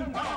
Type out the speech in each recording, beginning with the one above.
Captain Falcon.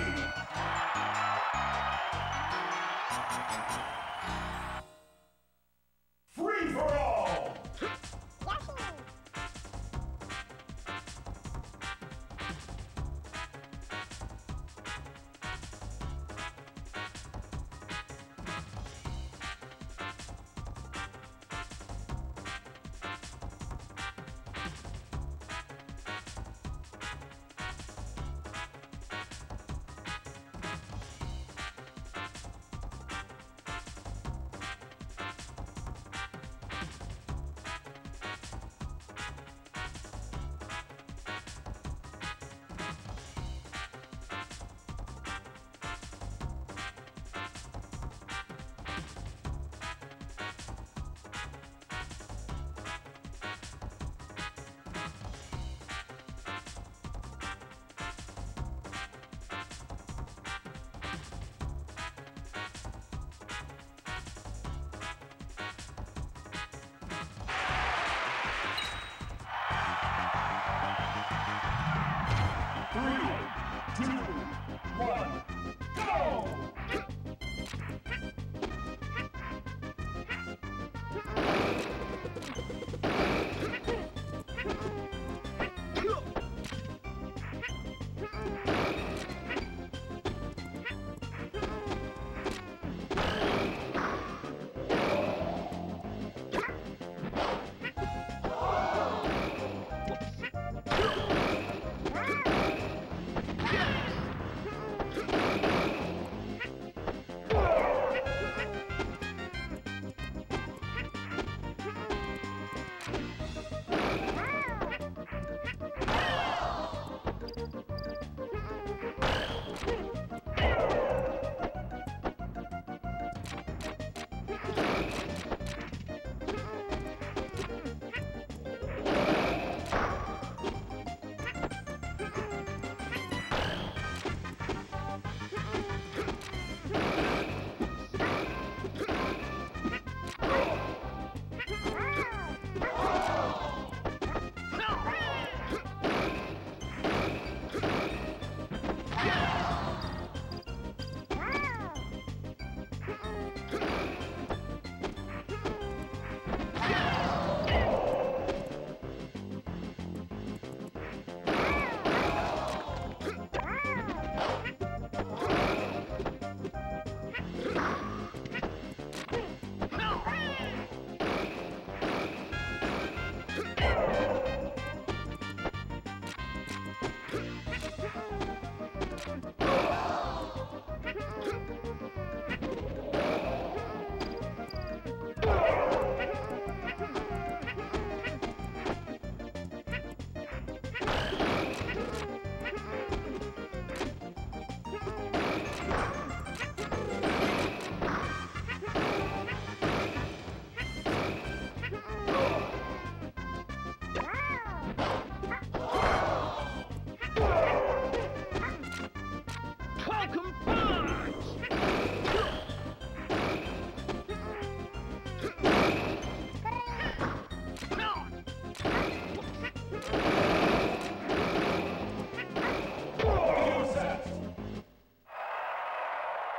Is Yoshi.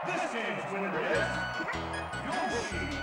This game's winner is Yoshi.